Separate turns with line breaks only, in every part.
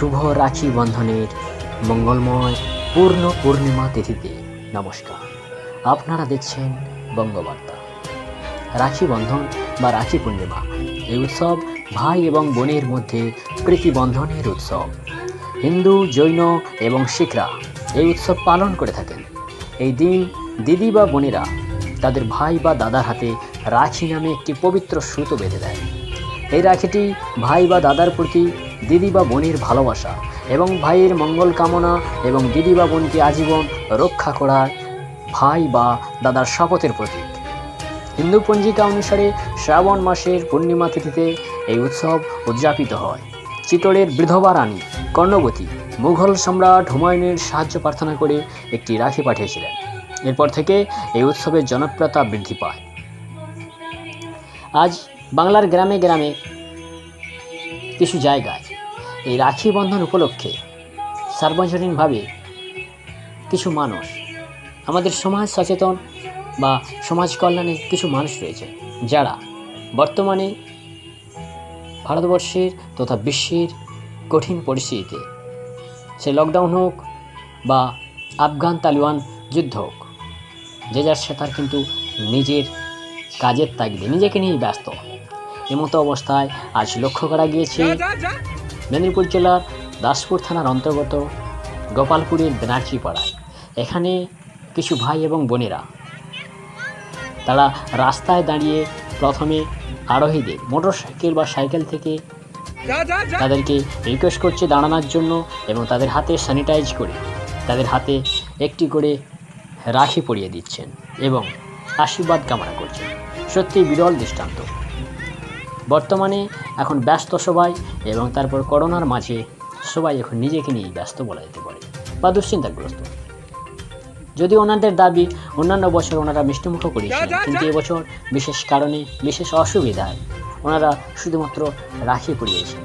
শুভ রাখি বন্ধনের মঙ্গলময় পূর্ণ পূর্ণিমা তিথিতে। নমস্কার। আপনারা দেখছেন বঙ্গবার্তা। রাখি বন্ধন বা রাখি পূর্ণিমা, এই উৎসব ভাই এবং বোনের মধ্যে প্রীতি বন্ধনের উৎসব। হিন্দু, জৈন এবং শিখরা এই উৎসব পালন করে থাকেন। এই দিন দিদি বা বোনেরা তাদের ভাই বা দাদার হাতে রাখি নামে একটি পবিত্র সুতো বেঁধে দেয়। এই রাখিটি ভাই বা দাদার প্রতি, দিদি বা বোনের ভালোবাসা এবং ভাইয়ের মঙ্গল কামনা এবং দিদি বা বোনকে আজীবন রক্ষা করার ভাই বা দাদার শপথের প্রতীক। হিন্দু পঞ্জিকা অনুসারে শ্রাবণ মাসের পূর্ণিমা তিথিতে এই উৎসব উদযাপিত হয়। চিতোড়ের বিধবা রানী কর্ণবতী মুঘল সম্রাট হুমায়ুনের সাহায্য প্রার্থনা করে একটি রাখি পাঠিয়েছিলেন। এরপর থেকে এই উৎসবের জনপ্রিয়তা বৃদ্ধি পায়। আজ বাংলার গ্রামে গ্রামে কিছু জায়গায় এই রাখি বন্ধন উপলক্ষে সার্বজনীনভাবে কিছু মানুষ, আমাদের সমাজ সচেতন বা সমাজ কল্যাণে কিছু মানুষ রয়েছে যারা বর্তমানে ভারতবর্ষের তথা বিশ্বের কঠিন পরিস্থিতিতে, সে লকডাউন হোক বা আফগান তালিবান যুদ্ধ হোক, যে যার সে তার কিন্তু নিজের কাজের তাগিদে, নিজেকে নিয়েই ব্যস্ত। এমতো অবস্থায় আজ লক্ষ্য করা গিয়েছে মেদিনীপুর জেলার দাসপুর থানার অন্তর্গত গোপালপুরের বেনার্জি পাড়ায় এখানে কিছু ভাই এবং বোনেরা। তারা রাস্তায় দাঁড়িয়ে প্রথমে আরোহীদের মোটরসাইকেল বা সাইকেল থেকে তাদেরকে রিকোয়েস্ট করছে দাঁড়ানোর জন্য এবং তাদের হাতে স্যানিটাইজ করে তাদের হাতে একটি করে রাখি পরিয়ে দিচ্ছেন এবং আশীর্বাদ কামনা করছেন। সত্যি বিরল দৃষ্টান্ত। বর্তমানে এখন ব্যস্ত সবাই এবং তারপর করোনার মাঝে সবাই এখন নিজেকে নিয়েই ব্যস্ত বলা যেতে পারে বা দুশ্চিন্তাগ্রস্ত। যদি ওনাদের দাবি অন্যান্য বছর ওনারা মিষ্টিমুখ করেছিলেন কিন্তু এবছর বিশেষ কারণে বিশেষ অসুবিধায় ওনারা শুধুমাত্র রাখি পরিয়েছেন।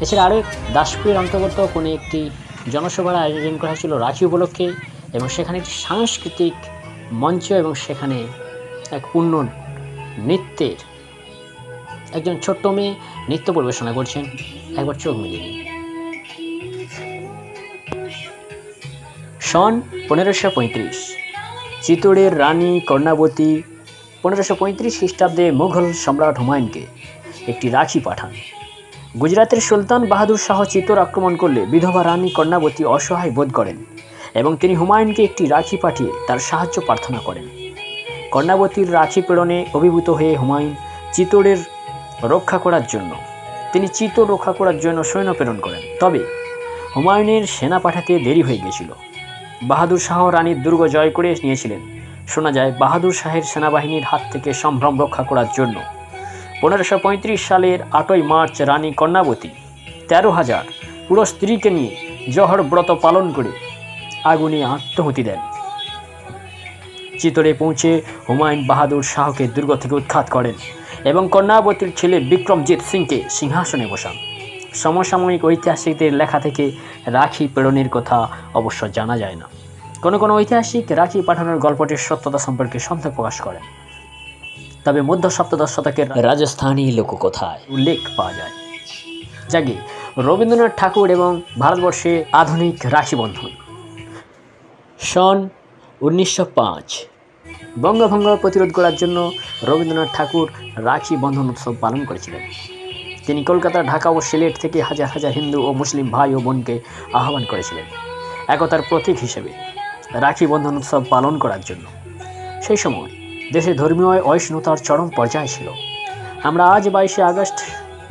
এছাড়া আরও দাসপুরের অন্তর্গত কোনো একটি জনসভার আয়োজন করা হয়েছিল রাখি উপলক্ষে এবং সেখানে একটি সাংস্কৃতিক মঞ্চ এবং সেখানে এক পূর্ণ নৃত্যের একজন ছোট্ট মেয়ে নৃত্য পরিবেশনা করছেন। একবার চোখ মিলিয়ে দিন সন পনেরোশো পঁয়ত্রিশ। চিতোড়ের রানী কর্ণাবতী পনেরোশো পঁয়ত্রিশ খ্রিস্টাব্দে মুঘল সম্রাট হুমায়ুনকে একটি রাখি পাঠান। গুজরাতের সুলতান বাহাদুর শাহ চিতোর আক্রমণ করলে বিধবা রানী কর্ণাবতী অসহায় বোধ করেন এবং তিনি হুমায়ুনকে একটি রাখি পাঠিয়ে তার সাহায্য প্রার্থনা করেন। কর্ণাবতীর রাখি প্রেরণে অভিভূত হয়ে হুমায়ুন চিতোড়ের রক্ষা করার জন্য। তিনি চিতোর রক্ষা করার জন্য সৈন্য প্রেরণ করেন। তবে হুমায়ুনের সেনা পাঠাতে দেরি হয়ে গিয়েছিল। বাহাদুর শাহ রানীর দুর্গ জয় করে নিয়েছিলেন। শোনা যায়, বাহাদুর শাহের সেনাবাহিনীর হাত থেকে সম্ভ্রম রক্ষা করার জন্য। পনেরোশো পঁয়ত্রিশ সালের আটই মার্চ রানী কন্যাবতী তেরো হাজার পুরো স্ত্রীকে নিয়ে জহর ব্রত পালন করে আগুনে আত্মহতি দেন। চিতরে পৌঁছে হুমায়ুন বাহাদুর শাহকে দুর্গ থেকে উৎখাত করেন। এবং কন্যাবতীর ছেলে বিক্রমজিৎ সিংকে সিংহাসনে বসান। সমসাময়িক ঐতিহাসিকদের লেখা থেকে রাখি প্রেরণের কথা অবশ্য জানা যায় না। কোনো কোনো ঐতিহাসিক রাখি পাঠানোর গল্পটির সত্যতা সম্পর্কে সন্দেহ প্রকাশ করেন। তবে মধ্য সপ্তদশ শতকের রাজস্থানী লোককথায় উল্লেখ পাওয়া যায়। যাকে রবীন্দ্রনাথ ঠাকুর এবং ভারতবর্ষে আধুনিক রাখি বন্ধন। সন উনিশশো পাঁচ। বঙ্গভঙ্গ প্রতিরোধ করার জন্য রবীন্দ্রনাথ ঠাকুর রাখি বন্ধন উৎসব পালন করেছিলেন। তিনি কলকাতা, ঢাকা ও সিলেট থেকে হাজার হাজার হিন্দু ও মুসলিম ভাই ও বোনকে আহ্বান করেছিলেন একতার প্রতীক হিসেবে রাখি বন্ধন উৎসব পালন করার জন্য। সেই সময় দেশে ধর্মীয় অহিষ্ণুতার চরম পর্যায়ে ছিল। আমরা আজ বাইশে আগস্ট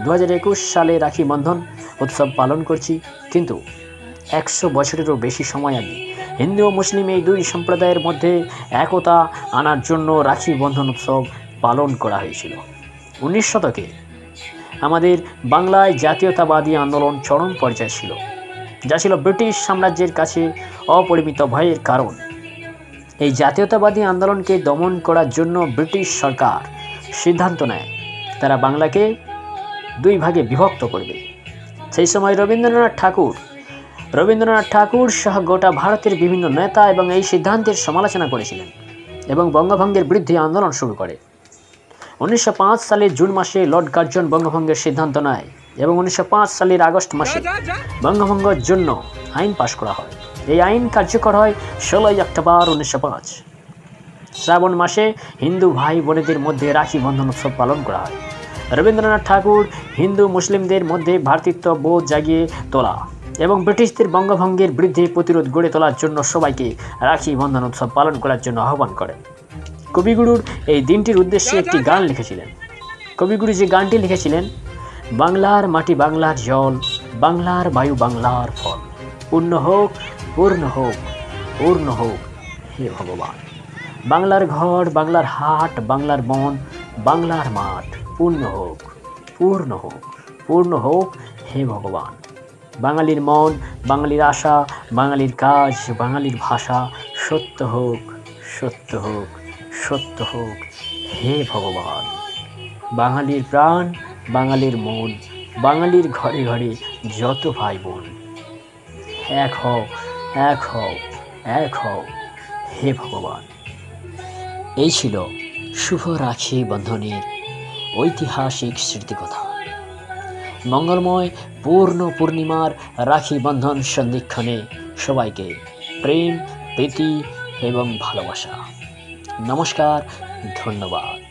দু হাজার একুশ সালে রাখি বন্ধন উৎসব পালন করছি, কিন্তু একশো বছরেরও বেশি সময় আগে হিন্দু ও মুসলিম এই দুই সম্প্রদায়ের মধ্যে একতা আনার জন্য রাখি বন্ধন উৎসব পালন করা হয়েছিল। উনিশ শতকে আমাদের বাংলায় জাতীয়তাবাদী আন্দোলন চরম পর্যায়ে ছিল। যা ছিল ব্রিটিশ সাম্রাজ্যের কাছে অপরিমিত ভয়ের কারণ। এই জাতীয়তাবাদী আন্দোলনকে দমন করার জন্য ব্রিটিশ সরকার সিদ্ধান্ত নেয়, তারা বাংলাকে দুই ভাগে বিভক্ত করবে। সেই সময় রবীন্দ্রনাথ ঠাকুর রবীন্দ্রনাথ ঠাকুর সহ গোটা ভারতের বিভিন্ন নেতা এবং এই সিদ্ধান্তের সমালোচনা করেছিলেন এবং বঙ্গভঙ্গের বিরুদ্ধে আন্দোলন শুরু করে। উনিশশো পাঁচ সালের জুন মাসে লর্ড গার্জন বঙ্গভঙ্গের সিদ্ধান্ত নেয় এবং উনিশশো পাঁচ সালের আগস্ট মাসে বঙ্গভঙ্গের জন্য আইন পাশ করা হয়। এই আইন কার্যকর হয় ষোলোই অক্টোবর উনিশশো পাঁচ। শ্রাবণ মাসে হিন্দু ভাই বোনেদের মধ্যে রাখি বন্ধন উৎসব পালন করা হয়। রবীন্দ্রনাথ ঠাকুর হিন্দু মুসলিমদের মধ্যে ভ্রাতৃত্ব বোধ জাগিয়ে তোলা। এবং ব্রিটিশদের বঙ্গভঙ্গের বিরুদ্ধে প্রতিরোধ গড়ে তোলার জন্য সবাইকে রাখি বন্ধন উৎসব পালন করার জন্য আহ্বান করেন কবিগুরুর এই দিনটির উদ্দেশ্যে একটি গান লিখেছিলেন। কবিগুরু যে গানটি লিখেছিলেন, বাংলার মাটি বাংলার জল, বাংলার বায়ু বাংলার ফল। পূর্ণ হোক পূর্ণ হোক পূর্ণ হোক, হে ভগবান। বাংলার ঘর, বাংলার হাট, বাংলার বন, বাংলার মাঠ, পূর্ণ হোক পূর্ণ হোক পূর্ণ হোক, হে ভগবান। বাঙালির মন, বাঙালির আশা, বাঙালির কাজ, বাঙালির ভাষা, সত্য হোক সত্য হোক সত্য হোক, হে ভগবান। বাঙালির প্রাণ, বাঙালির মন, বাঙালির ঘরে ঘরে যত ভাই বোন। এক হও এক হও এক হও, হে ভগবান। এই ছিল শুভ রাখি বন্ধনের ঐতিহাসিক স্মৃতিকথা। মঙ্গলময় পূর্ণ পূর্ণিমার রাখি বন্ধন সন্ধিক্ষণে সবাইকে প্রেম প্রীতি এবং ভালোবাসা। নমস্কার ধন্যবাদ।